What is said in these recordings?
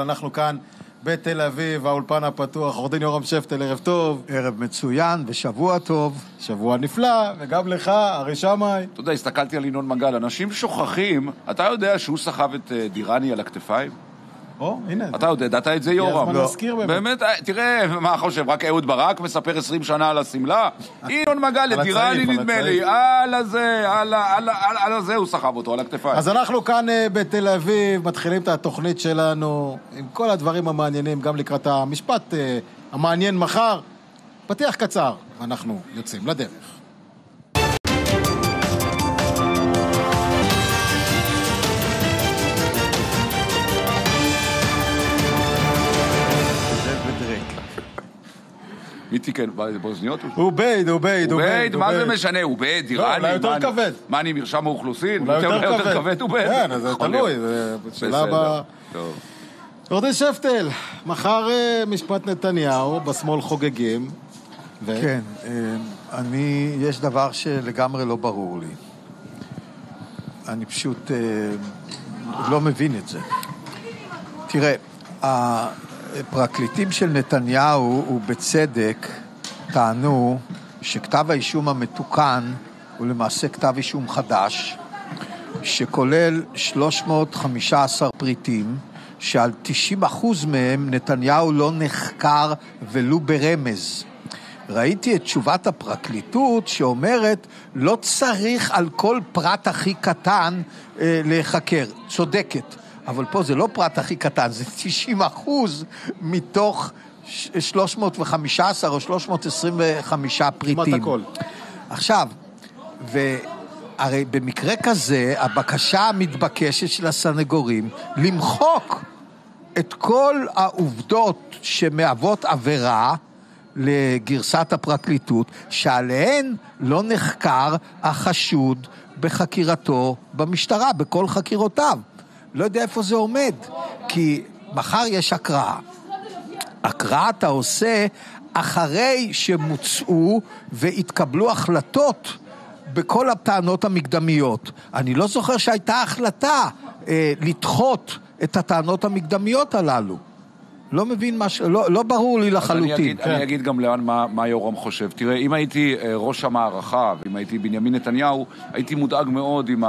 אנחנו כאן בתל אביב, האולפן הפתוח, עורך דין יורם שפטל, ערב טוב. ערב מצוין ושבוע טוב. שבוע נפלא, וגם לך, ארי שמאי. אתה יודע, הסתכלתי על ינון מגל, אנשים שוכחים, אתה יודע שהוא סחב את אה, דיראני על הכתפיים? או, הנה. אתה יודע, ידעת את זה, יורם? הזמן להזכיר באמת. באמת, אה, תראה, מה חושב, רק אהוד ברק מספר 20 שנה על השמלה? ינון מגל, הצעיף, על נדמה לי. על הזה, על הזה הוא סחב אותו, על הכתפיים. אז אנחנו כאן אה, בתל אביב, מתחילים את התוכנית שלנו עם כל הדברים המעניינים, גם לקראת המשפט אה, המעניין מחר. פתיח קצר, ואנחנו יוצאים לדרך. מי תיקן? באוזניות? עובייד, עובייד, עובייד, מה זה. משנה? עובייד, לא, דיראני? אולי יותר כבד. מה אני מרשם האוכלוסין? אולי יותר כבד עובייד? כן, זה תלוי. זה שאלה ב... טוב. עורך דין שפטל, מחר אה, משפט נתניהו, בשמאל חוגגים. ו- כן, אה, אני, יש דבר שלגמרי לא ברור לי. אני פשוט אה, לא מבין את זה. תראה, הפרקליטים של נתניהו, ובצדק, טענו שכתב האישום המתוקן הוא למעשה כתב אישום חדש, שכולל 315 פריטים, שעל 90% מהם נתניהו לא נחקר ולו ברמז. ראיתי את תשובת הפרקליטות שאומרת, לא צריך על כל פרט הכי קטן אה, להיחקר. צודקת. אבל פה זה לא פרט הכי קטן, זה 90 אחוז מתוך ש- 315 או 325 פריטים. כמעט הכל. עכשיו, והרי במקרה כזה, הבקשה המתבקשת של הסנגורים למחוק את כל העובדות שמהוות עבירה לגרסת הפרקליטות, שעליהן לא נחקר החשוד בחקירתו במשטרה, בכל חקירותיו. לא יודע איפה זה עומד, כי מחר יש הקראה. הקראה אתה עושה אחרי שמוצאו והתקבלו החלטות בכל הטענות המקדמיות. אני לא זוכר שהייתה החלטה אה, לדחות את הטענות המקדמיות הללו. לא מבין מה ש... לא, לא ברור לי אז אני לחלוטין. אגיד, כן. אני אגיד גם לאן מה, מה יורם חושב. תראה, אם הייתי אה, ראש המערכה, ואם הייתי בנימין נתניהו, הייתי מודאג מאוד אם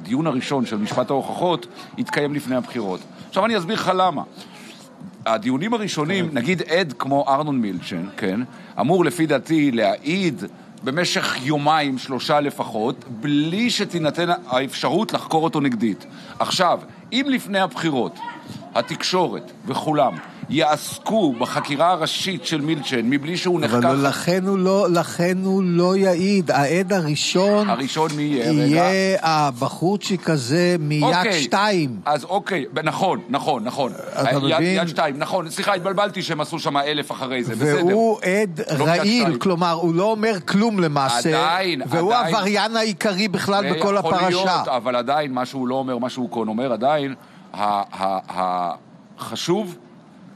הדיון הראשון של משפט ההוכחות יתקיים לפני הבחירות. עכשיו אני אסביר לך למה. הדיונים הראשונים, נגיד עד כמו ארנון מילצ'ן, כן, אמור לפי דעתי להעיד במשך יומיים, שלושה לפחות, בלי שתינתן האפשרות לחקור אותו נגדית. עכשיו, אם לפני הבחירות התקשורת וכולם יעסקו בחקירה הראשית של מילצ'ן מבלי שהוא נחקר... אבל לכן הוא, לא, לכן הוא לא יעיד. העד הראשון הראשון מי יהיה? יהיה הבחורצ'יק הזה מיד אוקיי. שתיים. אז אוקיי, נכון, נכון, נכון. אתה יד, מבין? יד שתיים, נכון. סליחה, התבלבלתי שהם עשו שם אלף אחרי זה, בסדר. והוא עד לא רעיל. כלומר, הוא לא אומר כלום למעשה. עדיין, והוא עדיין. העבריין העיקרי בכלל בכל הפרשה. להיות, אבל עדיין, מה שהוא לא אומר, מה שהוא כאן אומר, עדיין, ה- ה- ה- חשוב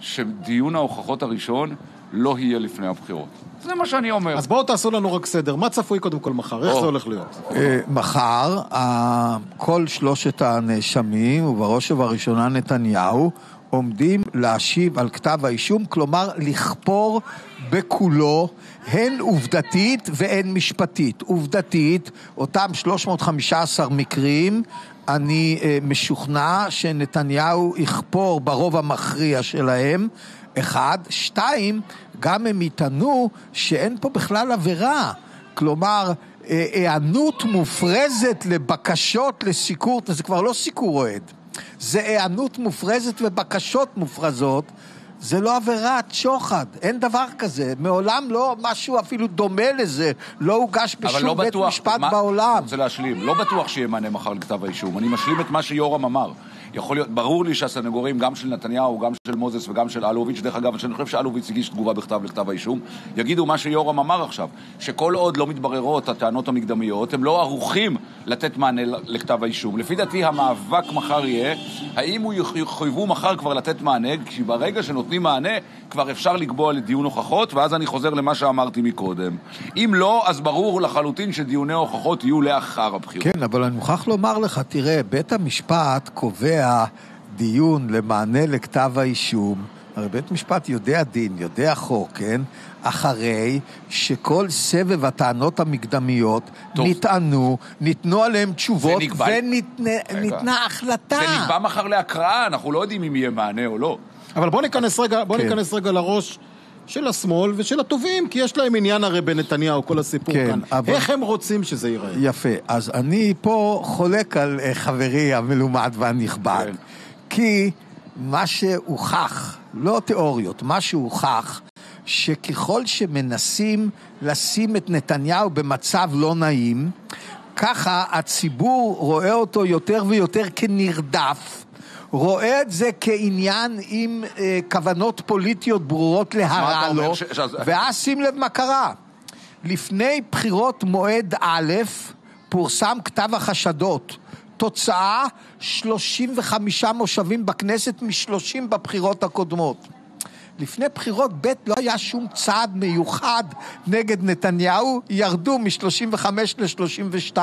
שדיון ההוכחות הראשון לא יהיה לפני הבחירות. זה מה שאני אומר. אז בואו תעשו לנו רק סדר. מה צפוי קודם כל מחר? איך. זה הולך להיות? אה, מחר, כל שלושת הנאשמים, ובראש ובראשונה נתניהו, עומדים להשיב על כתב האישום, כלומר לכפור בכולו, הן עובדתית והן משפטית. עובדתית, אותם 315 מקרים, אני אה, משוכנע שנתניהו יכפור ברוב המכריע שלהם. אחד. שתיים, גם הם יטענו שאין פה בכלל עבירה. כלומר, אה, היענות מופרזת לבקשות לסיקור, זה כבר לא סיקור אוהד, זה היענות מופרזת ובקשות מופרזות, זה לא עבירת שוחד, אין דבר כזה. מעולם לא משהו אפילו דומה לזה, לא הוגש בשום לא בית בטוח, משפט מה- בעולם. אני רוצה להשלים, לא בטוח שימנה מחר לכתב האישום. אני משלים את מה שיורם אמר. יכול להיות, ברור לי שהסנגורים, גם של נתניהו, גם של מוזס וגם של אלוביץ', דרך אגב, שאני חושב שאלוביץ' הגיש תגובה בכתב לכתב האישום, יגידו מה שיורם אמר עכשיו, שכל עוד לא מתבררות הטענות המקדמיות, הם לא ערוכים לתת מענה לכתב האישום. לפי דעתי המאבק מחר יהיה, האם הוא יח- יחויבו מחר כבר לתת מענה, כי ברגע שנותנים מענה, כבר אפשר לקבוע לדיון הוכחות, ואז אני חוזר למה שאמרתי מקודם. אם לא, אז ברור לחלוטין שדיוני ההוכחות יהיו לאחר הבחירות. כן, אבל אני מוכרח לומר לך, תראה, בית המשפט קובע דיון למענה לכתב האישום, הרי בית משפט יודע דין, יודע חוק, כן? אחרי שכל סבב הטענות המקדמיות טוב. נטענו, ניתנו עליהם תשובות, וניתנה החלטה. זה נקבע מחר להקראה, אנחנו לא יודעים אם יהיה מענה או לא. אבל בוא ניכנס רגע, בוא כן. ניכנס רגע לראש של השמאל ושל הטובים, כי יש להם עניין הרי בנתניהו, כל הסיפור כן, כאן. אבל- איך הם רוצים שזה ייראה? יפה. אז אני פה חולק על אה, חברי המלומד והנכבד. כן. כי מה שהוכח, לא תיאוריות, מה שהוכח, שככל שמנסים לשים את נתניהו במצב לא נעים, ככה הציבור רואה אותו יותר ויותר כנרדף. רואה את זה כעניין עם אה, כוונות פוליטיות ברורות להרע לו, ש- ואז שים לב מה קרה. לפני בחירות מועד א', פורסם כתב החשדות. תוצאה, 35 מושבים בכנסת מ-30 בבחירות הקודמות. לפני בחירות ב' לא היה שום צעד מיוחד נגד נתניהו, ירדו מ-35 ל-32.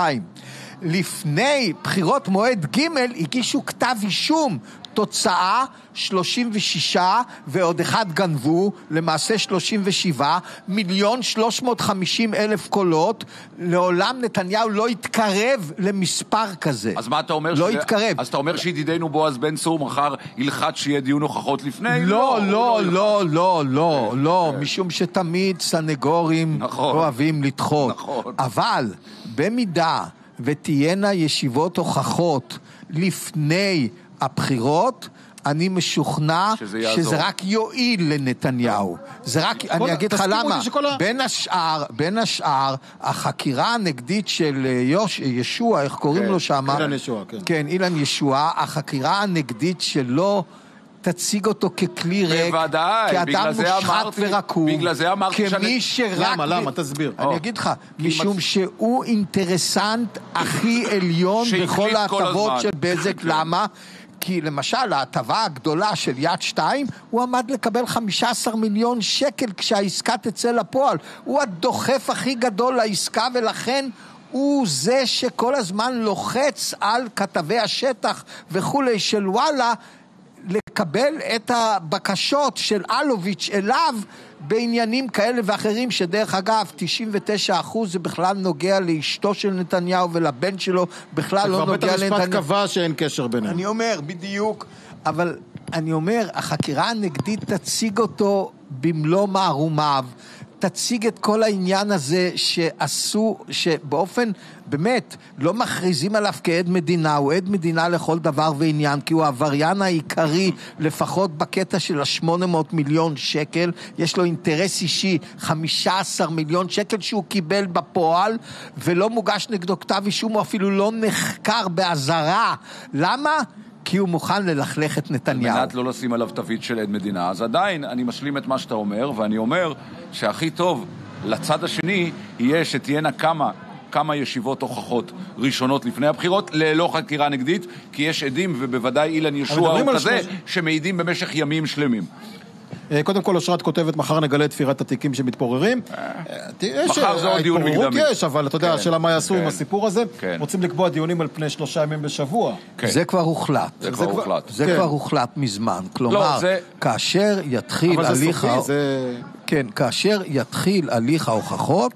לפני בחירות מועד ג' הגישו כתב אישום, תוצאה 36 ועוד אחד גנבו, למעשה 37, מיליון 350 אלף קולות, לעולם נתניהו לא התקרב למספר כזה. אז מה אתה אומר? לא שזה- התקרב. אז אתה אומר שידידנו בועז בן צור מחר ילחץ שיהיה דיון הוכחות לפני? לא, הוא לא, ילחץ. לא, לא, לא, לא, משום שתמיד סנגורים נכון. אוהבים לדחות. נכון. אבל במידה ותהיינה ישיבות הוכחות לפני הבחירות, אני משוכנע שזה יעזור. שזה רק יועיל לנתניהו. זה רק, אני אגיד לך למה. שכל ה- בין השאר, בין השאר, החקירה הנגדית של אה, יוש, ישוע, איך קוראים כן, לו שם? אילן ישועה, כן. כן, אילן ישועה, החקירה הנגדית שלו תציג אותו ככלי ריק, בוודאי, כאדם בגלל זה מושחת אמרתי- ורקוב, בגלל זה אמרתי שאני- כמי שרק... למה, למה? תסביר. אני או. אגיד לך, משום מצ- שהוא אינטרסנט הכי עליון בכל כל ההטבות. של בזק, כן. למה? כי למשל, ההטבה הגדולה של יד שתיים, הוא עמד לקבל 15 מיליון שקל כשהעסקה תצא לפועל. הוא הדוחף הכי גדול לעסקה, ולכן הוא זה שכל הזמן לוחץ על כתבי השטח וכולי של וואלה. לקבל את הבקשות של אלוביץ' אליו בעניינים כאלה ואחרים, שדרך אגב, 99% זה בכלל נוגע לאשתו של נתניהו ולבן שלו, בכלל לא כבר בית נוגע המשפט לנתניהו. קבע שאין קשר ביניהם. אני אומר, בדיוק, אבל אני אומר, החקירה הנגדית תציג אותו במלוא מערומיו, תציג את כל העניין הזה שעשו, שבאופן, באמת, לא מכריזים עליו כעד מדינה, הוא עד מדינה לכל דבר ועניין, כי הוא העבריין העיקרי, לפחות בקטע של ה-800 מיליון שקל, יש לו אינטרס אישי, 15 מיליון שקל שהוא קיבל בפועל, ולא מוגש נגדו כתב אישום, הוא אפילו לא נחקר באזהרה. למה? כי הוא מוכן ללכלך את על נתניהו. מנת לא לשים עליו תווית של עד מדינה. אז עדיין, אני משלים את מה שאתה אומר, ואני אומר שהכי טוב לצד השני יהיה שתהיינה כמה... כמה ישיבות הוכחות ראשונות לפני הבחירות, ללא חקירה נגדית, כי יש עדים, ובוודאי אילן ישוע הוא כזה, שלוש- שמעידים במשך ימים שלמים. אה, קודם כל, אושרת כותבת, מחר נגלה את תפירת התיקים שמתפוררים. אה, תראה מחר זה עוד דיון ההתפוררות מקדמי. יש, אבל אתה יודע, כן, השאלה מה יעשו כן, עם הסיפור הזה. כן. רוצים לקבוע דיונים על פני שלושה ימים בשבוע. כן, זה כבר הוחלט. זה כבר הוחלט. זה כן. כבר הוחלט מזמן. כלומר, לא, כאשר יתחיל אבל זה הליך... סופי, זה... כן, כאשר יתחיל הליך ההוכחות,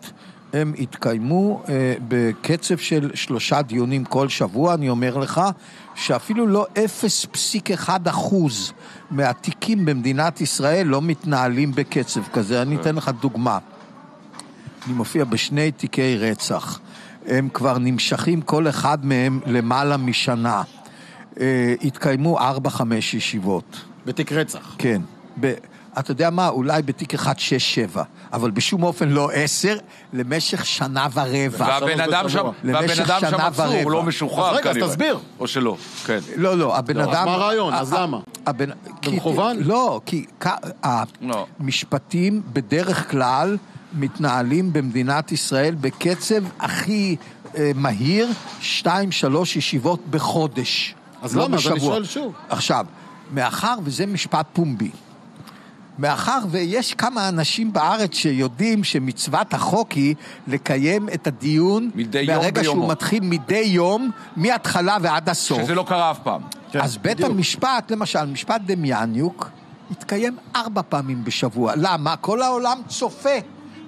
הם יתקיימו אה, בקצב של שלושה דיונים כל שבוע. אני אומר לך שאפילו לא 0.1 אחוז מהתיקים במדינת ישראל לא מתנהלים בקצב כזה. אני אתן לך דוגמה. אני מופיע בשני תיקי רצח. הם כבר נמשכים כל אחד מהם למעלה משנה. אה, התקיימו ארבע, חמש ישיבות. בתיק רצח. כן. ב... אתה יודע מה? אולי בתיק אחד שש, שבע, אבל בשום אופן לא עשר, למשך שנה ורבע. והבן אדם שם. והבן אדם שם שנה עצור, ורבע. הוא לא משוחרר אז רגע, אז כנראה. תסביר. או שלא, כן. לא, לא, הבן לא, אז אדם... מה הרעיון? אז למה? הבן... במכוון? לא, כי לא. המשפטים בדרך כלל מתנהלים במדינת ישראל בקצב הכי אה, מהיר, שתיים, שלוש ישיבות בחודש. אז לא למה? אז אני. שואל שוב. עכשיו, מאחר וזה משפט פומבי, מאחר ויש כמה אנשים בארץ שיודעים שמצוות החוק היא לקיים את הדיון מדי יום מהרגע ביומו. שהוא מתחיל מדי יום, מההתחלה ועד הסוף. שזה לא קרה אף פעם. כן, אז בית בדיוק. המשפט, למשל, משפט דמיאניוק, מתקיים ארבע פעמים בשבוע. למה? כל העולם צופה.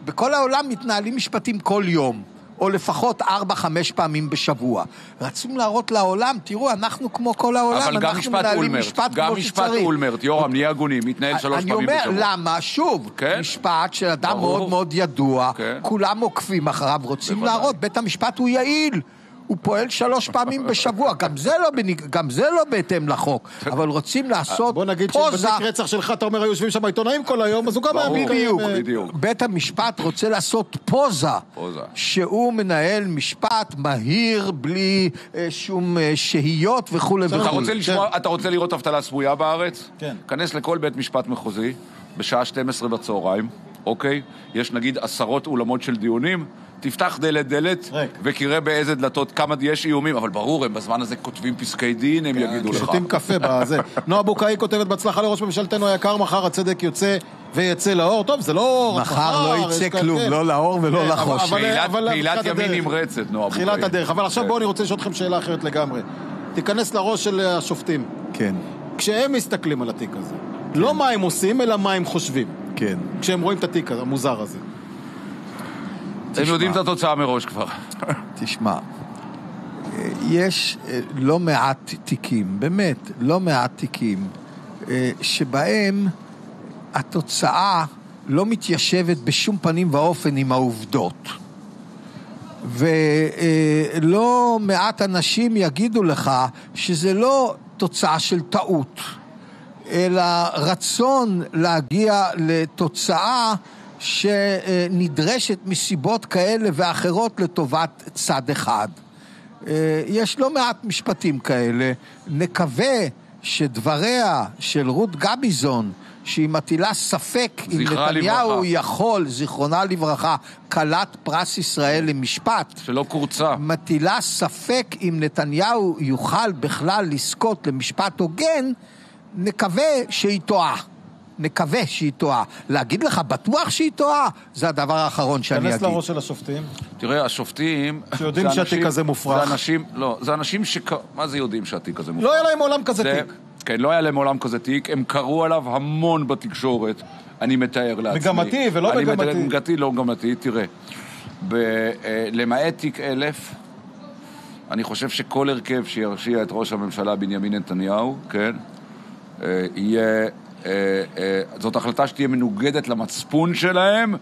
בכל העולם מתנהלים משפטים כל יום. או לפחות ארבע-חמש פעמים בשבוע. רצים להראות לעולם, תראו, אנחנו כמו כל העולם, אבל גם אנחנו משפט מנהלים אולמרט, משפט גם כמו משפט שצריך. אולמרט, יורם, נהיה הגונים, מתנהל שלוש אני פעמים אומר, בשבוע. למה? שוב, כן? משפט של אדם ברור. מאוד מאוד ידוע, כן. כולם עוקבים אחריו, רוצים בוודאי. להראות, בית המשפט הוא יעיל. הוא פועל שלוש פעמים בשבוע, גם זה לא, בניג... גם זה לא בהתאם לחוק, אבל רוצים לעשות בוא נגיד פוזה. שבתיק רצח שלך, אתה אומר, היו יושבים שם עיתונאים כל היום, אז הוא גם היה בדיוק, אה, בדיוק. בית המשפט רוצה לעשות פוזה, פוזה. שהוא מנהל משפט מהיר, בלי אה, שום אה, שהיות וכולי אתה וכולי. רוצה, לשמוע, אתה רוצה לראות אבטלה סמויה בארץ? כן. כנס לכל בית משפט מחוזי בשעה 12 בצהריים, אוקיי? יש נגיד עשרות אולמות של דיונים, תפתח דלת דלת, ריק. ותראה באיזה דלתות, כמה יש איומים, אבל ברור, הם בזמן הזה כותבים פסקי דין, הם יגידו לך. שותים קפה בזה. נועה בוקאי כותבת בהצלחה לראש ממשלתנו היקר, מחר הצדק יוצא ויצא לאור. טוב, זה לא רק מחר לא יצא כאן, כלום, כן. לא לאור ולא כן, לחושך. אבל- פעילת- ימין. נמרצת, נועה תחילת בוקאי. הדרך. אבל עכשיו כן. בואו אני רוצה לשאול אתכם שאלה אחרת לגמרי. תיכנס לראש של השופטים. כן, כשהם מסתכלים על התיק הזה, לא מה הם עושים, אלא מה הם חושבים. כן. כשהם רואים את התיק הזה, המוזר הזה. הם יודעים את התוצאה מראש כבר. תשמע, אה, יש אה, לא מעט תיקים, באמת, לא מעט תיקים, אה, שבהם התוצאה לא מתיישבת בשום פנים ואופן עם העובדות. ולא מעט אנשים יגידו לך שזה לא תוצאה של טעות, אלא רצון להגיע לתוצאה שנדרשת מסיבות כאלה ואחרות לטובת צד אחד. אה, יש לא מעט משפטים כאלה. נקווה שדבריה של רות גביזון, שהיא מטילה ספק אם נתניהו לברכה. יכול, זיכרונה לברכה, כלת פרס ישראל למשפט, שלא קורצה. מטילה ספק אם נתניהו יוכל בכלל לזכות למשפט הוגן, נקווה שהיא טועה. נקווה שהיא טועה. להגיד לך בטוח שהיא טועה, זה הדבר האחרון שאני תיכנס אגיד. לראש של השופטים. תראה, השופטים... שיודעים זה שהתיק הזה מופרך. זה אנשים, לא, זה אנשים ש... מה זה יודעים שהתיק הזה מופרך? לא היה להם מעולם כזה זה- תיק. כן, לא היה להם מעולם כזה תיק, הם קראו עליו המון בתקשורת, אני מתאר לעצמי. מגמתי ולא אני מגמתי. מתאר- מגמתי, לא מגמתי, תראה. ב, אה, למעט תיק אלף, אני חושב שכל הרכב שירשיע את ראש הממשלה בנימין נתניהו, כן, אה, יהיה... אה, אה, זאת החלטה שתהיה מנוגדת למצפון שלהם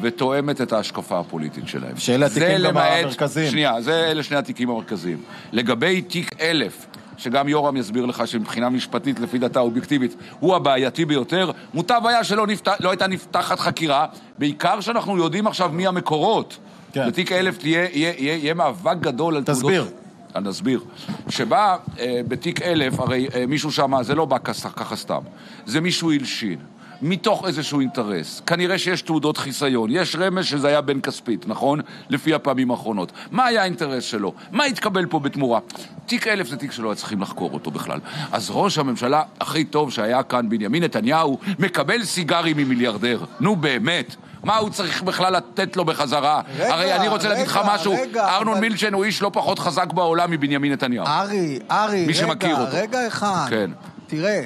ותואמת את ההשקפה הפוליטית שלהם. שאלה התיקים גם המרכזיים. שנייה, זה אלה שני התיקים המרכזיים. לגבי תיק אלף, שגם יורם יסביר לך שמבחינה משפטית, לפי דעתה אובייקטיבית, הוא הבעייתי ביותר, מוטב היה שלא נפתח, לא הייתה נפתחת חקירה, בעיקר שאנחנו יודעים עכשיו מי המקורות. כן. בתיק אלף תהיה, יהיה, יהיה, יהיה מאבק גדול על תסביר. תעודות... אני אסביר. שבה אה, בתיק אלף, הרי אה, מישהו שם, זה לא בא ככה סתם, זה מישהו הלשין. מתוך איזשהו אינטרס. כנראה שיש תעודות חיסיון. יש רמז שזה היה בן כספית, נכון? לפי הפעמים האחרונות. מה היה האינטרס שלו? מה התקבל פה בתמורה? תיק אלף זה תיק שלא היה צריכים לחקור אותו בכלל. אז ראש הממשלה הכי טוב שהיה כאן, בנימין נתניהו, מקבל סיגרים ממיליארדר. נו באמת. מה הוא צריך בכלל לתת לו בחזרה? רגע, הרי אני רוצה להגיד לך רגע, משהו, רגע, ארנון אבל- מילצ'ן הוא איש לא פחות חזק בעולם מבנימין נתניהו. ארי, ארי, מי רגע, שמכיר אותו. רגע אחד. כן. תראה,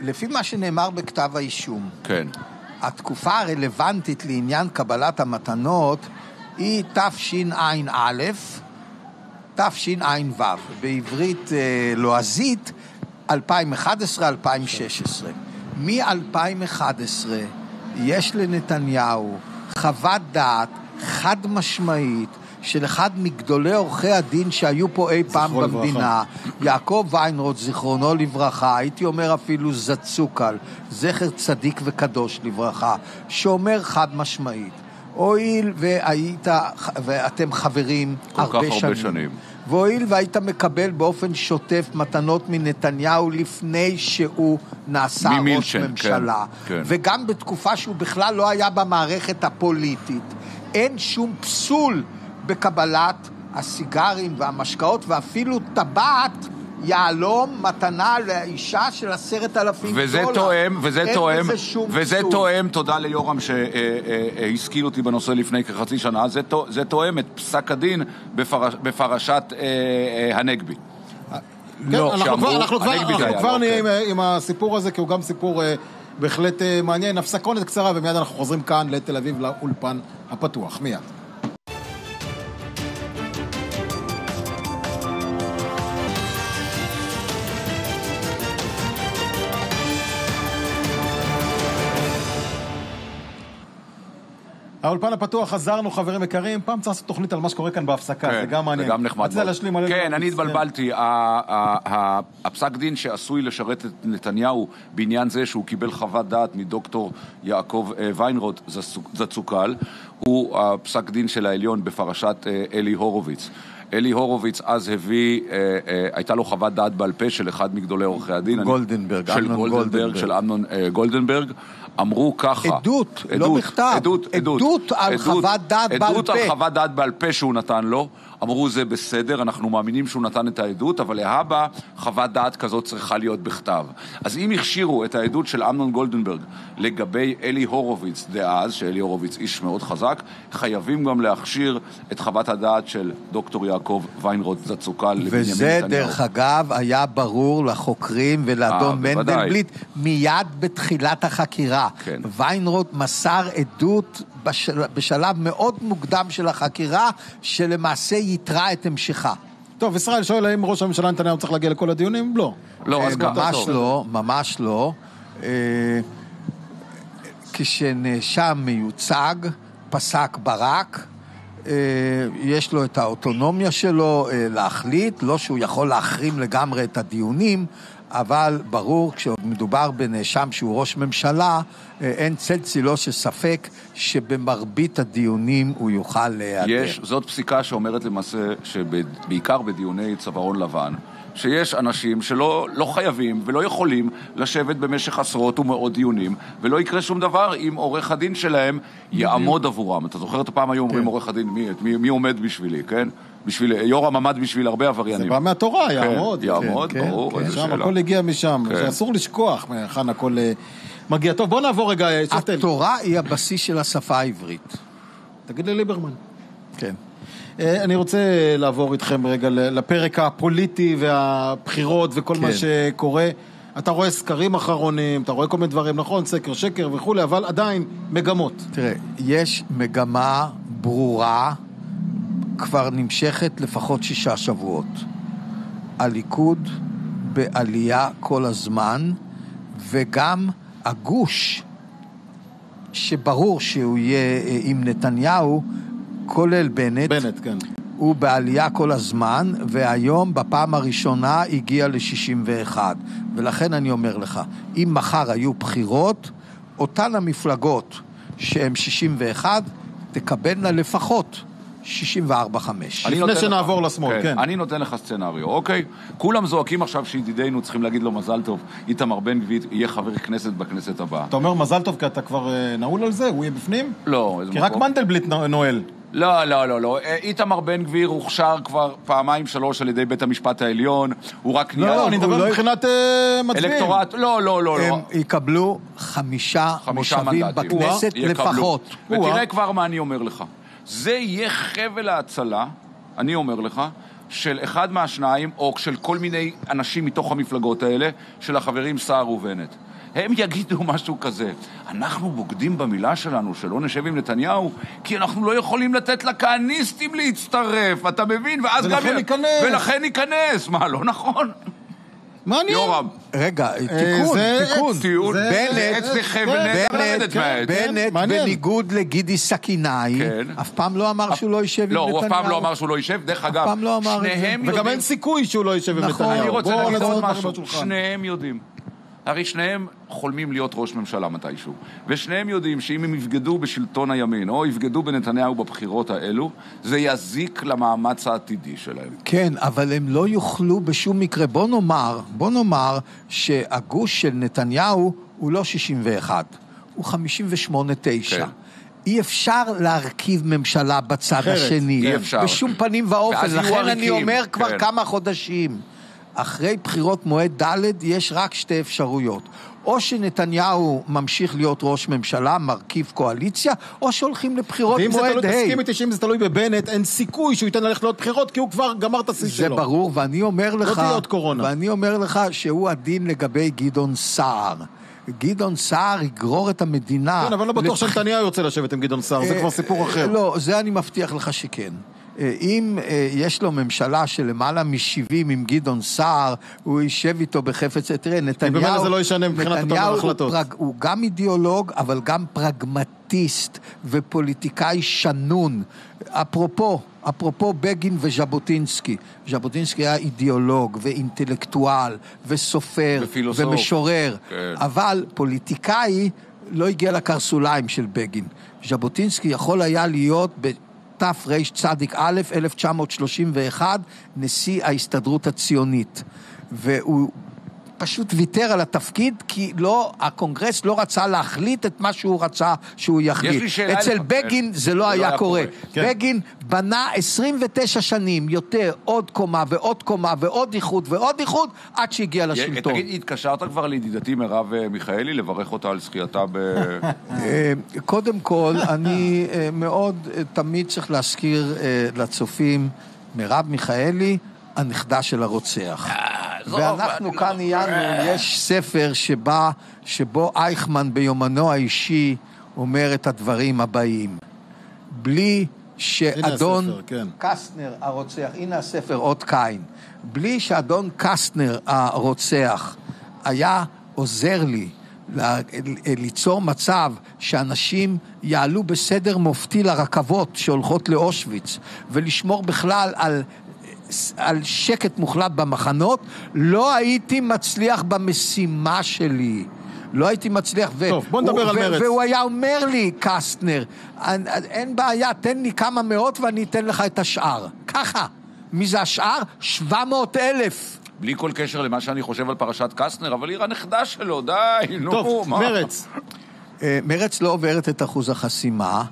לפי מה שנאמר בכתב האישום, כן. התקופה הרלוונטית לעניין קבלת המתנות היא תשע"א, תשע"ו, בעברית אה, לועזית, 2011-2016. מ-2011 יש לנתניהו חוות דעת חד משמעית של אחד מגדולי עורכי הדין שהיו פה אי פעם זכרו לברכה. במדינה, יעקב ויינרוט, זיכרונו לברכה, הייתי אומר אפילו זצוקל, זכר צדיק וקדוש לברכה, שאומר חד משמעית, הואיל והיית, ואתם חברים הרבה הרבה שנים, שנים. והואיל והיית מקבל באופן שוטף מתנות מנתניהו לפני שהוא נעשה ראש ממילצ'ן, ממשלה, כן, כן. וגם בתקופה שהוא בכלל לא היה במערכת הפוליטית, אין שום פסול בקבלת הסיגרים והמשקאות ואפילו טבעת יהלום מתנה לאישה של עשרת אלפים דולר. וזה תואם, וזה תואם, וזה. תואם, תודה ליורם שהשכיל אותי בנושא לפני כחצי שנה, זה, תוא- זה תואם את פסק הדין בפרש, בפרשת אה, אה, הנגבי. כן, לא, אנחנו שאמרו- כבר- אנחנו כבר- הנגבי זה אנחנו היה, כבר לא, נהיה כן. עם- עם הסיפור הזה, כי הוא גם סיפור אה, בהחלט אה, מעניין. הפסקונת קצרה, ומיד אנחנו חוזרים כאן לתל אביב, לאולפן הפתוח. מיד. האולפן הפתוח, חזרנו, חברים יקרים. פעם צריך לעשות תוכנית על מה שקורה כאן בהפסקה, זה גם מעניין. זה גם נחמד רצית. להשלים על... כן, אני התבלבלתי. הפסק דין שעשוי לשרת את נתניהו בעניין זה שהוא קיבל חוות דעת מדוקטור יעקב אה, ויינרוט זצוק- זצוקל, הוא הפסק דין של העליון בפרשת אה, אלי הורוביץ. אלי הורוביץ אז הביא, אה, אה, הייתה לו חוות דעת בעל פה של אחד מגדולי עורכי הדין. אני- גולדנברג, של אמנון גולדנברג, גולדנברג. של אמנון אה, גולדנברג. אמרו ככה. עדות, לא בכתב. עדות, עדות. עדות על חוות דעת בעל עדות על פה. חוות דעת בעל פה שהוא נתן לו, אמרו זה בסדר, אנחנו מאמינים שהוא נתן את העדות, אבל להבא חוות דעת כזאת צריכה להיות בכתב. אז אם הכשירו את העדות של אמנון גולדנברג לגבי אלי הורוביץ דאז, שאלי הורוביץ איש מאוד חזק, חייבים גם להכשיר את חוות הדעת של דוקטור יעקב ויינרוט זצוקל לבנימין וזה, נתניהו. דרך אגב, היה ברור לחוקרים ולאדון אה. מנדלבליט מיד בתחילת החקירה. כן. ויינרוט מסר עדות בשל... בשלב מאוד מוקדם של החקירה, שלמעשה ייתרה את המשכה. טוב, ישראל שואל האם ראש הממשלה נתניהו צריך להגיע לכל הדיונים? לא. לא, אז אה, ככה, ממש טוב. לא, ממש לא. אה, כשנאשם מיוצג, פסק ברק, אה, יש לו את האוטונומיה שלו להחליט, לא שהוא יכול להחרים לגמרי את הדיונים, אבל ברור, כשמדובר בנאשם שהוא ראש ממשלה, אה, אין צל צילו של ספק שבמרבית הדיונים הוא יוכל להיעדר. יש, זאת פסיקה שאומרת למעשה, שבעיקר בדיוני צווארון לבן, שיש אנשים שלא לא חייבים ולא יכולים לשבת במשך עשרות ומאות דיונים, ולא יקרה שום דבר אם עורך הדין שלהם יעמוד עבורם. אתה זוכר את הפעם היו כן. אומרים עורך הדין, מי, מי, מי עומד בשבילי, כן? בשביל, יורם עמד בשביל הרבה זה עבריינים. בא מהתורה, יעמוד. כן, יעמוד, כן, ברור, כן, איזה שם שאלה. הכל הגיע משם, כן. שאסור לשכוח מהיכן הכל אה, מגיע. טוב, בוא נעבור רגע, אה. התורה היא הבסיס של השפה העברית. תגיד לליברמן. כן. אה, אני רוצה לעבור איתכם רגע לפרק הפוליטי והבחירות וכל מה כן. שקורה. אתה רואה סקרים אחרונים, אתה רואה כל מיני דברים, נכון, סקר שקר וכולי, אבל עדיין מגמות. תראה, יש מגמה ברורה, כבר נמשכת לפחות שישה שבועות. הליכוד בעלייה כל הזמן, וגם הגוש, שברור שהוא יהיה אה, עם נתניהו, כולל בנט, בנט, כן. הוא בעלייה כל הזמן, והיום בפעם הראשונה הגיע ל-61. ולכן אני אומר לך, אם מחר היו בחירות, אותן המפלגות שהן 61, תקבלנה לפחות 64-5. אני לפני נותן לך- שנעבור לשמאל, כן. אני נותן לך סצנריו, אוקיי? כולם זועקים עכשיו שידידינו צריכים להגיד לו מזל טוב, איתמר בן גביר יהיה חבר כנסת בכנסת הבאה. אתה אומר מזל טוב כי אתה כבר אה, נעול על זה? הוא יהיה בפנים? לא, איזה כי רק מקום. מנדלבליט נו- נועל. לא, לא, לא, לא. אה, איתמר בן גביר הוכשר כבר פעמיים שלוש על ידי בית המשפט העליון, הוא רק נהיה... לא, אני הוא מדבר לא- מבחינת אה, מצביעים. אלקטורט, לא, לא, לא, הם לא. יקבלו חמישה חמישה מושבים. בכנסת. לפחות. ותראה כבר מה אני אומר לך. זה יהיה חבל ההצלה, אני אומר לך, של אחד מהשניים, או של כל מיני אנשים מתוך המפלגות האלה, של החברים סער ובנט. הם יגידו משהו כזה, אנחנו בוגדים במילה שלנו שלא נשב עם נתניהו, כי אנחנו לא יכולים לתת לכהניסטים להצטרף, אתה מבין? ואז ולכן גם... ניכנס. ולכן ניכנס. מה, לא נכון? מעניין. יורם, רגע, תיקון, זה תיקון. עץ, טיעון, בנט, כן, בנט, מהעץ. בנט, מעניין. בניגוד לגידי סכינאי, כן. אף פעם לא אמר שהוא לא יישב עם לא, נתניהו. הוא אף פעם לא אמר שהוא לא יישב. דרך אגב, לא. שניהם וגם יודעים... אין סיכוי שהוא לא יישב עם נכון. נתניהו. אני רוצה להגיד עוד משהו. שניהם יודעים. הרי שניהם חולמים להיות ראש ממשלה מתישהו. ושניהם יודעים שאם הם יבגדו בשלטון הימין, או יבגדו בנתניהו בבחירות האלו, זה יזיק למאמץ העתידי שלהם. כן, אבל הם לא יוכלו בשום מקרה. בוא נאמר, בוא נאמר שהגוש של נתניהו הוא לא 61, הוא 58-9. כן. אי אפשר להרכיב ממשלה בצד אחרת. השני. אי אפשר. בשום פנים ואופן. לכן אני אומר כבר כן. כמה חודשים. אחרי בחירות מועד ד' יש רק שתי אפשרויות. או שנתניהו ממשיך להיות ראש ממשלה, מרכיב קואליציה, או שהולכים לבחירות ואם זה מועד תלוי, ה'. תסכים איתי שאם זה תלוי בבנט, אין סיכוי שהוא ייתן ללכת לעוד בחירות, כי הוא כבר גמר את השיא זה שלו. ברור, ואני אומר לך... תהיה עוד קורונה. ואני אומר לך שהוא הדין לגבי גדעון סער. גדעון סער יגרור את המדינה... כן, אבל לא בטוח שנתניהו יוצא לשבת עם גדעון סער, זה כבר סיפור אחר. לא, זה אני מבטיח לך שכן. אה, אם אה, יש לו ממשלה של למעלה מ-70 עם גדעון סער, הוא יישב איתו בחפץ... תראה, נתניהו... ממילא זה לא ישנה מבחינת אותן נתניהו הוא החלטות. פרג- הוא גם אידיאולוג, אבל גם פרגמטיסט ופוליטיקאי שנון. אפרופו, אפרופו בגין וז'בוטינסקי. ז'בוטינסקי היה אידיאולוג ואינטלקטואל וסופר ופילוסוף. ומשורר, כן. אבל פוליטיקאי לא הגיע לקרסוליים של בגין. ז'בוטינסקי יכול היה להיות בתרצ"א 1931 נשיא ההסתדרות הציונית. והוא פשוט ויתר על התפקיד כי לא, הקונגרס לא רצה להחליט את מה שהוא רצה שהוא יחליט. אצל לך. בגין זה לא זה היה קורה. כן. בגין בנה 29 שנים יותר, עוד קומה ועוד קומה ועוד איחוד ועוד איחוד, עד שהגיע לשלטון. תגיד, התקשרת כבר לידידתי מרב אה, מיכאלי לברך אותה על זכייתה ב... אה, קודם כל, אני אה, מאוד תמיד צריך להזכיר לצופים, מרב מיכאלי, הנכדה של הרוצח. ואנחנו כאן עיינו, יש ספר שבא, שבו אייכמן ביומנו האישי אומר את הדברים הבאים. בלי שאדון הספר, כן. קסטנר הרוצח, הנה הספר אות קין, בלי שאדון קסטנר הרוצח היה עוזר לי ליצור מצב שאנשים יעלו בסדר מופתי לרכבות שהולכות לאושוויץ ולשמור בכלל על, על שקט מוחלט במחנות, לא הייתי מצליח במשימה שלי. לא הייתי מצליח. ו- טוב, בוא נדבר הוא- על ו- מרצ. והוא היה אומר לי, קסטנר, "אין- אין בעיה, תן לי כמה מאות ואני אתן לך את השאר. ככה. מי זה השאר? 700 אלף. בלי כל קשר למה שאני חושב על פרשת קסטנר, אבל היא הנכדה שלו, די, נו, טוב, מה? מרץ. אה, מרץ לא עוברת את אחוז החסימה,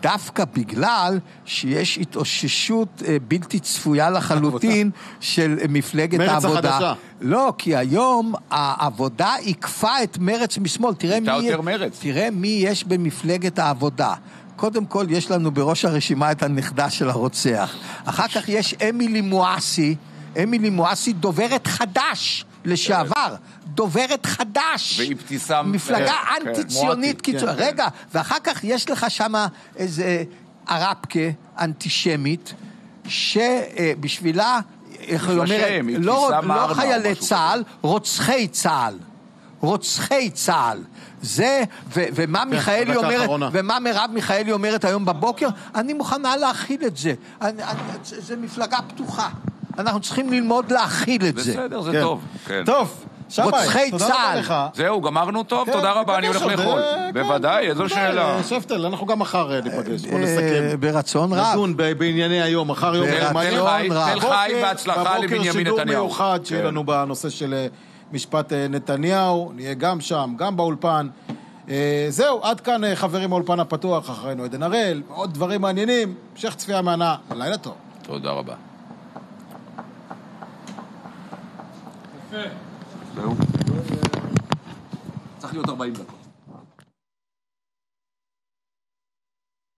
דווקא בגלל שיש התאוששות אה, בלתי צפויה לחלוטין של מפלגת מרצ העבודה. החדשה. לא, כי היום העבודה עיקפה את מרץ משמאל. תראה מי... יותר מרץ. תראה מי יש במפלגת העבודה. קודם כל, יש לנו בראש הרשימה את הנכדה של הרוצח. אחר כך יש אמילי מואסי, אמילי מואסי דוברת חד"ש לשעבר. דוברת חד"ש. ואבתיסאם, מפלגה אה, כן, אנטי-ציונית קיצונית. כן. רגע, ואחר כך יש לך שם איזה ערפקה אנטישמית, שבשבילה, איך היא אומרת, לא, לא חיילי צה"ל, רוצחי צה"ל. רוצחי צה"ל. זה, ו- ומה מיכאלי דקה אומרת, אחרונה. ומה מרב מיכאלי אומרת היום בבוקר, אני מוכנה להכיל את זה. אני, אני, זה, זה מפלגה פתוחה. אנחנו צריכים ללמוד להכיל את זה. בסדר, זה כן. טוב. כן. טוב, רוצחי תודה רבה צה"ל. לך. זהו, גמרנו טוב? כן, תודה רבה, אני הולך לאכול. אה, כן, בוודאי, איזו בוודאי, שאלה. אה, שפטל, אנחנו גם מחר אה, ניפגש, בוא נסכם. ברצון רב. נדון בענייני היום, מחר יום ברצון מעניין. רב. תל חי והצלחה לבנימין בבוקר שידור נתניהו. מיוחד שיהיה כן. לנו בנושא של משפט נתניהו, נהיה גם שם, גם באולפן. זהו, עד כאן חברים מהאולפן הפתוח, אחרינו עדן הראל, עוד דברים מעניינים, המשך צפייה מהנה, לילה טוב. תודה רבה. זהו. צריך להיות 40 דקות.